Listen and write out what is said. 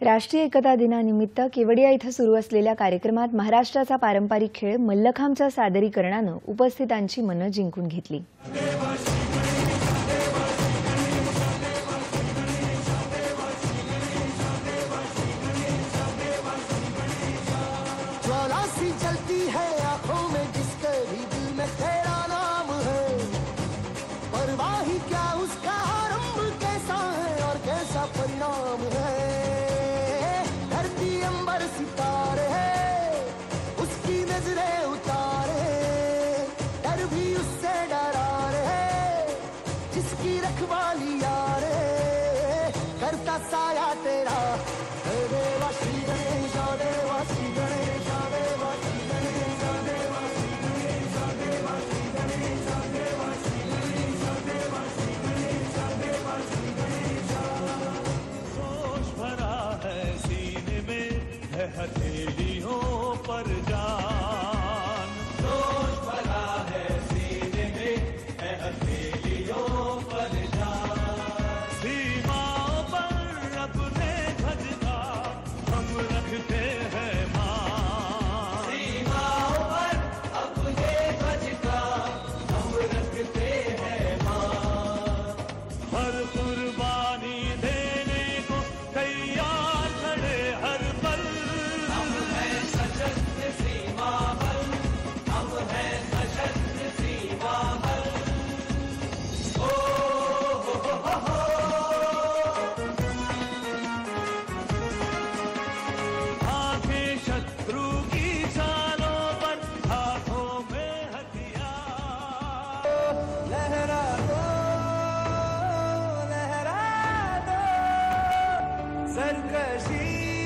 राष्ट्रीय एकता दिनानिमित्त केवडिया इथं सुरू असलेल्या कार्यक्रमात महाराष्ट्राचा पारंपरिक खेळ मल्लखांबच्या सादरीकरणानं उपस्थितांची मनं जिंकून घेतली. चलती है आंखों में जिसकी रखवाली यारे करता साया तेरा। हे देवा श्री गणेशा देवा श्री गणेश देवा श्री गणेशा देवा श्री गणेश देवा श्री गणेशा देवा श्री गणेश देवा श्री गणेश देवा श्री गणेश जोश भरा है सीने में है हथेलियों पर जा। فالكثير